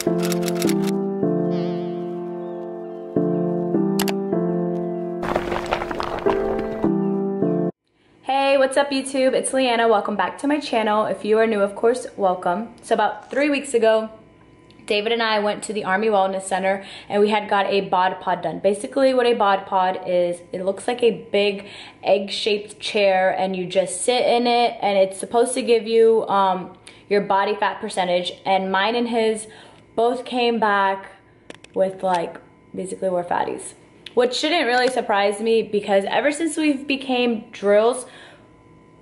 Hey, what's up YouTube? It's Leeanna. Welcome back to my channel. If you are new, of course, welcome. So about three weeks ago, David and I went to the Army Wellness Center and we had got a bod pod done. Basically what a bod pod is, it looks like a big egg-shaped chair and you just sit in it and it's supposed to give you um, your body fat percentage and mine and his both came back with like, basically we're fatties. Which shouldn't really surprise me because ever since we've became drills,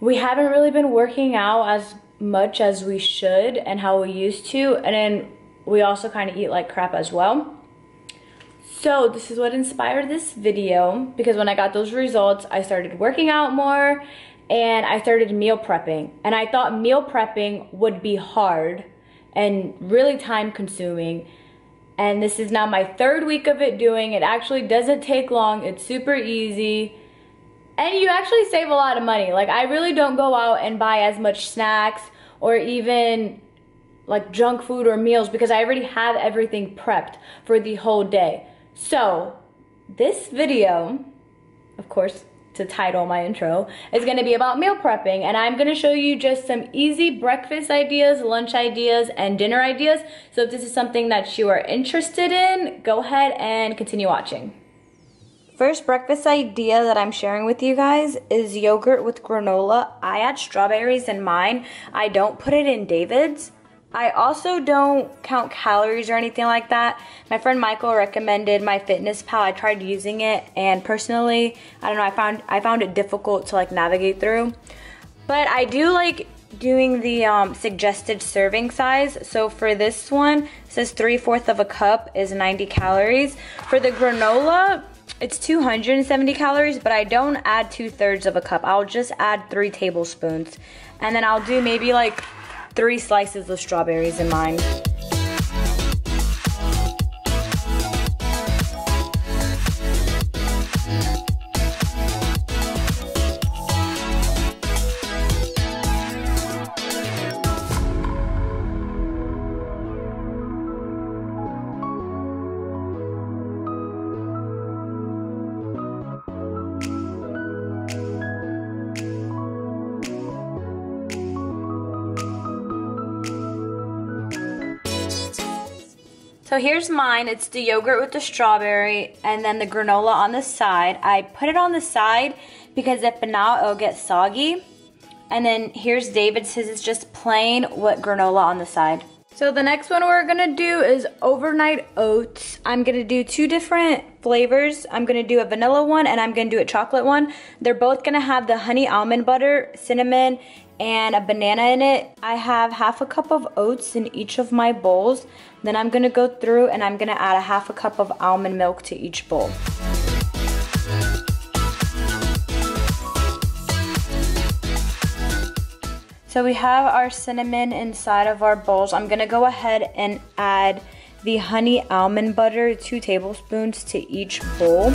we haven't really been working out as much as we should and how we used to. And then we also kind of eat like crap as well. So this is what inspired this video because when I got those results, I started working out more and I started meal prepping. And I thought meal prepping would be hard and really time consuming. And this is now my third week of it doing. It actually doesn't take long. It's super easy. And you actually save a lot of money. Like I really don't go out and buy as much snacks or even like junk food or meals because I already have everything prepped for the whole day. So this video, of course, to title my intro, is gonna be about meal prepping and I'm gonna show you just some easy breakfast ideas, lunch ideas, and dinner ideas. So if this is something that you are interested in, go ahead and continue watching. First breakfast idea that I'm sharing with you guys is yogurt with granola. I add strawberries in mine. I don't put it in David's. I also don't count calories or anything like that. My friend Michael recommended MyFitnessPal. I tried using it and personally, I don't know, I found I found it difficult to like navigate through. But I do like doing the um, suggested serving size. So for this one, says 3 fourths of a cup is 90 calories. For the granola, it's 270 calories, but I don't add 2 thirds of a cup. I'll just add 3 tablespoons. And then I'll do maybe like three slices of strawberries in mine. So here's mine. It's the yogurt with the strawberry and then the granola on the side. I put it on the side because if not, it'll get soggy. And then here's David's. His is just plain with granola on the side. So the next one we're gonna do is overnight oats. I'm gonna do two different flavors. I'm gonna do a vanilla one and I'm gonna do a chocolate one. They're both gonna have the honey almond butter, cinnamon, and a banana in it. I have half a cup of oats in each of my bowls. Then I'm gonna go through and I'm gonna add a half a cup of almond milk to each bowl. So we have our cinnamon inside of our bowls. I'm gonna go ahead and add the honey almond butter, two tablespoons to each bowl.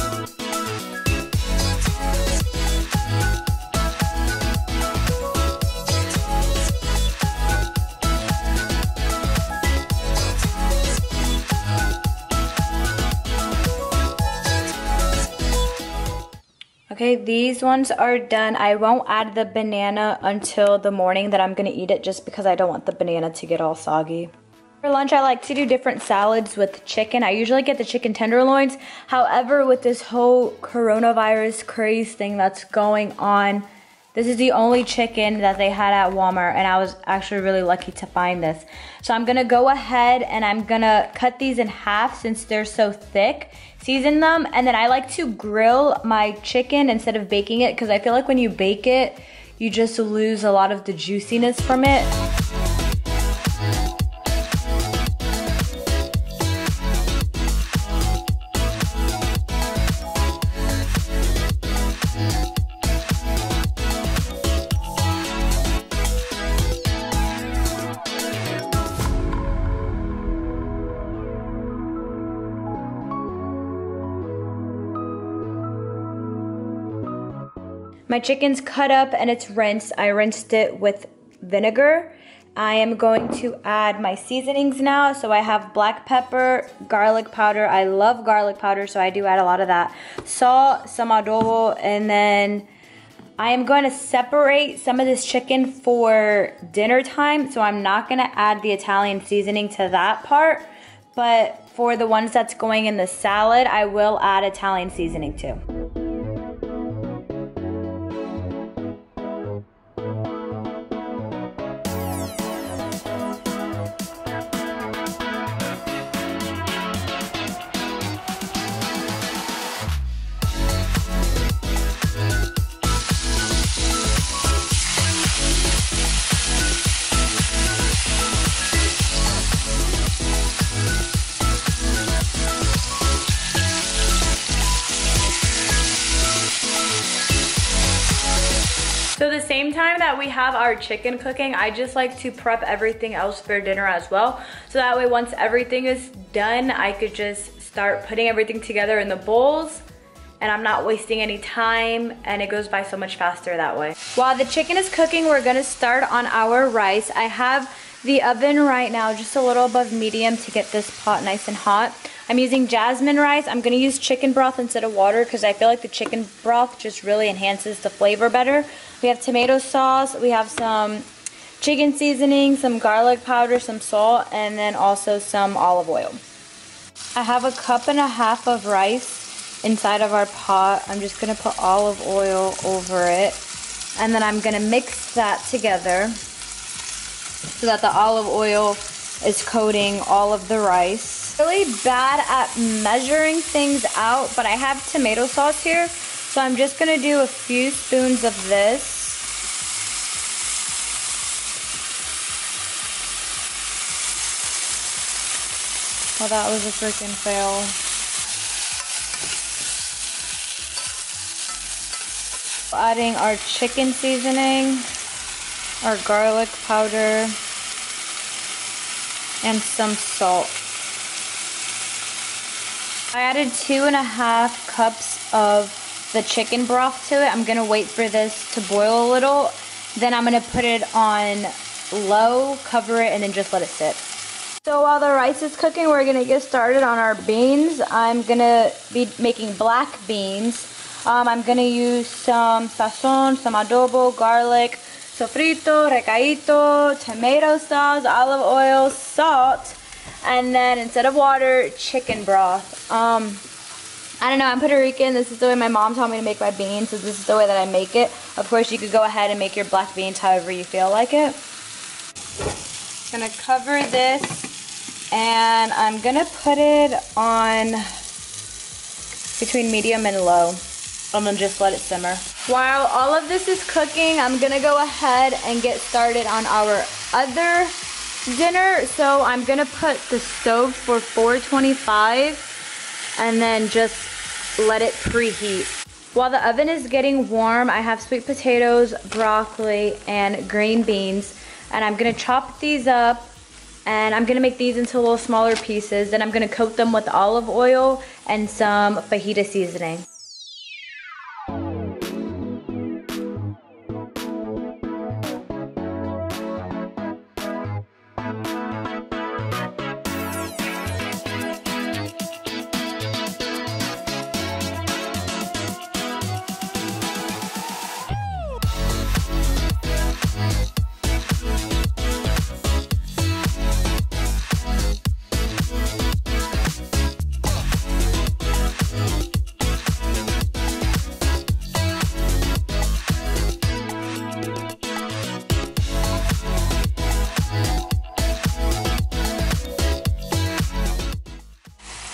These ones are done. I won't add the banana until the morning that I'm gonna eat it just because I don't want the banana to get all soggy. For lunch, I like to do different salads with chicken. I usually get the chicken tenderloins. However, with this whole coronavirus craze thing that's going on, this is the only chicken that they had at Walmart and I was actually really lucky to find this. So I'm gonna go ahead and I'm gonna cut these in half since they're so thick, season them, and then I like to grill my chicken instead of baking it because I feel like when you bake it, you just lose a lot of the juiciness from it. My chicken's cut up and it's rinsed. I rinsed it with vinegar I am going to add my seasonings now. So I have black pepper, garlic powder. I love garlic powder, so I do add a lot of that. Salt, some adobo, and then I am going to separate some of this chicken for dinner time. So I'm not gonna add the Italian seasoning to that part. But for the ones that's going in the salad, I will add Italian seasoning too. Same time that we have our chicken cooking, I just like to prep everything else for dinner as well. So that way once everything is done, I could just start putting everything together in the bowls and I'm not wasting any time and it goes by so much faster that way. While the chicken is cooking, we're gonna start on our rice. I have the oven right now just a little above medium to get this pot nice and hot. I'm using jasmine rice. I'm gonna use chicken broth instead of water because I feel like the chicken broth just really enhances the flavor better. We have tomato sauce, we have some chicken seasoning, some garlic powder, some salt, and then also some olive oil. I have a cup and a half of rice inside of our pot. I'm just gonna put olive oil over it. And then I'm gonna mix that together so that the olive oil is coating all of the rice. Really bad at measuring things out, but I have tomato sauce here. So I'm just gonna do a few spoons of this. Well, that was a freaking fail. Adding our chicken seasoning, our garlic powder, and some salt. I added two and a half cups of the chicken broth to it. I'm gonna wait for this to boil a little. Then I'm gonna put it on low, cover it, and then just let it sit. So while the rice is cooking, we're gonna get started on our beans. I'm gonna be making black beans. Um, I'm gonna use some sazon, some adobo, garlic, sofrito, recaito, tomato sauce, olive oil, salt, and then instead of water, chicken broth. Um, I don't know, I'm Puerto Rican. This is the way my mom taught me to make my beans, so this is the way that I make it. Of course, you could go ahead and make your black beans however you feel like it. I'm Gonna cover this, and I'm gonna put it on between medium and low. I'm gonna just let it simmer. While all of this is cooking, I'm gonna go ahead and get started on our other dinner. So I'm gonna put the stove for 425 and then just let it preheat. While the oven is getting warm, I have sweet potatoes, broccoli, and green beans. And I'm gonna chop these up and I'm gonna make these into little smaller pieces. Then I'm gonna coat them with olive oil and some fajita seasoning.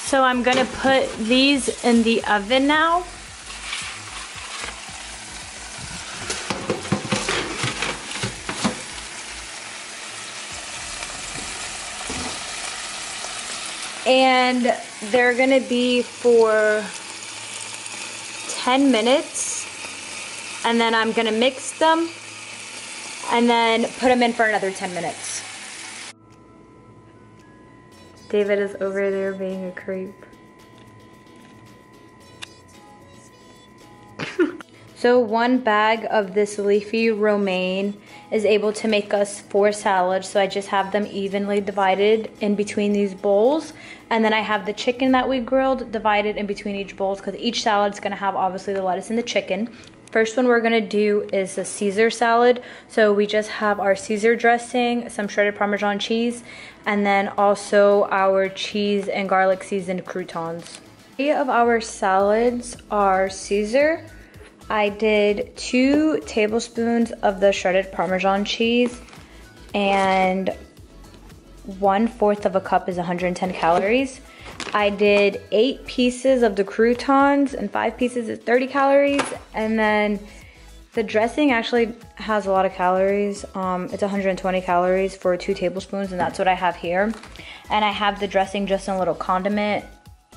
So I'm gonna put these in the oven now. And they're gonna be for 10 minutes. And then I'm gonna mix them and then put them in for another 10 minutes. David is over there being a creep. So one bag of this leafy romaine is able to make us four salads. So I just have them evenly divided in between these bowls. And then I have the chicken that we grilled divided in between each bowls because each salad is gonna have obviously the lettuce and the chicken. First one we're gonna do is a Caesar salad. So we just have our Caesar dressing, some shredded Parmesan cheese, and then also our cheese and garlic seasoned croutons. Three of our salads are Caesar, I did two tablespoons of the shredded Parmesan cheese and one fourth of a cup is 110 calories. I did eight pieces of the croutons and five pieces is 30 calories. And then the dressing actually has a lot of calories. Um, it's 120 calories for two tablespoons and that's what I have here. And I have the dressing just in little condiment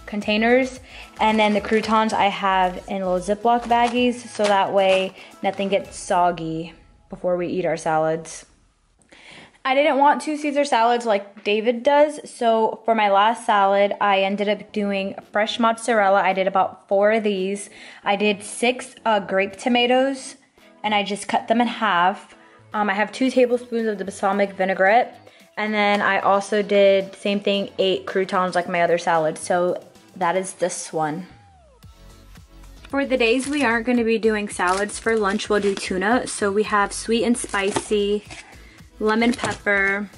containers. And then the croutons I have in little Ziploc baggies so that way nothing gets soggy before we eat our salads. I didn't want two Caesar salads like David does, so for my last salad, I ended up doing fresh mozzarella. I did about four of these. I did six uh, grape tomatoes, and I just cut them in half. Um, I have two tablespoons of the balsamic vinaigrette, and then I also did same thing, eight croutons like my other salad. So that is this one. For the days we aren't going to be doing salads for lunch, we'll do tuna. So we have sweet and spicy, lemon pepper,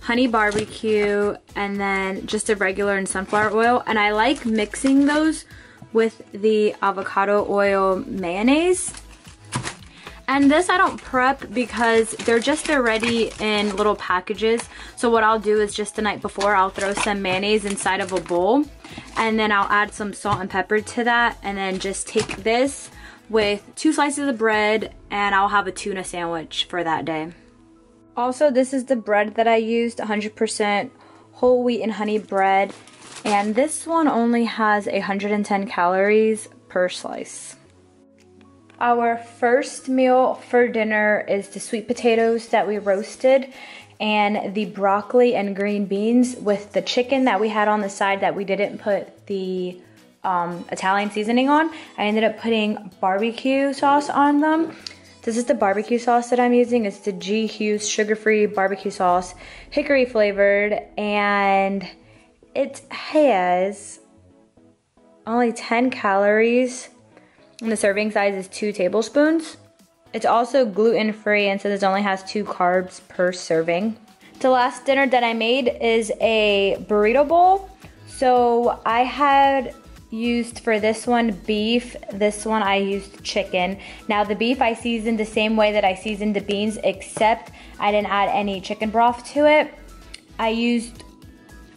honey barbecue, and then just a regular and sunflower oil. And I like mixing those with the avocado oil mayonnaise. And this I don't prep because they're just already in little packages. So what I'll do is just the night before, I'll throw some mayonnaise inside of a bowl. And then I'll add some salt and pepper to that. And then just take this with two slices of bread and I'll have a tuna sandwich for that day. Also, this is the bread that I used, 100% whole wheat and honey bread. And this one only has 110 calories per slice. Our first meal for dinner is the sweet potatoes that we roasted and the broccoli and green beans with the chicken that we had on the side that we didn't put the um, Italian seasoning on. I ended up putting barbecue sauce on them. This is the barbecue sauce that I'm using. It's the G. Hughes sugar-free barbecue sauce, hickory flavored, and it has only 10 calories and the serving size is two tablespoons. It's also gluten free and so this only has two carbs per serving. The last dinner that I made is a burrito bowl. So I had used for this one beef, this one I used chicken. Now the beef I seasoned the same way that I seasoned the beans except I didn't add any chicken broth to it. I used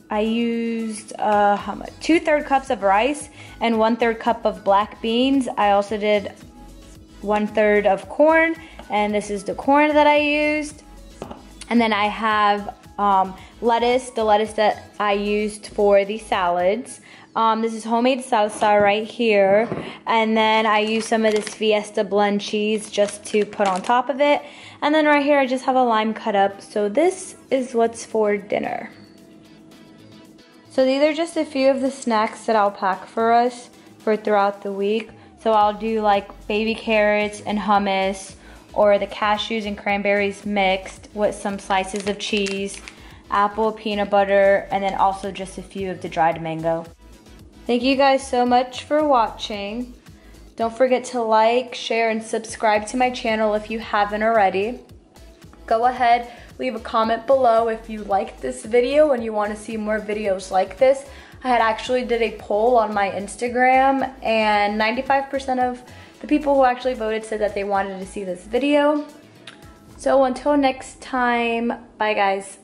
I used uh, how much? Two third cups of rice and one third cup of black beans. I also did one third of corn and this is the corn that I used. And then I have um, lettuce, the lettuce that I used for the salads. Um, this is homemade salsa right here. And then I use some of this Fiesta blend cheese just to put on top of it. And then right here I just have a lime cut up. So this is what's for dinner. So these are just a few of the snacks that I'll pack for us for throughout the week. So I'll do like baby carrots and hummus or the cashews and cranberries mixed with some slices of cheese, apple, peanut butter, and then also just a few of the dried mango. Thank you guys so much for watching. Don't forget to like, share, and subscribe to my channel if you haven't already. Go ahead, leave a comment below if you liked this video and you want to see more videos like this. I had actually did a poll on my Instagram and 95% of the people who actually voted said that they wanted to see this video. So until next time, bye guys.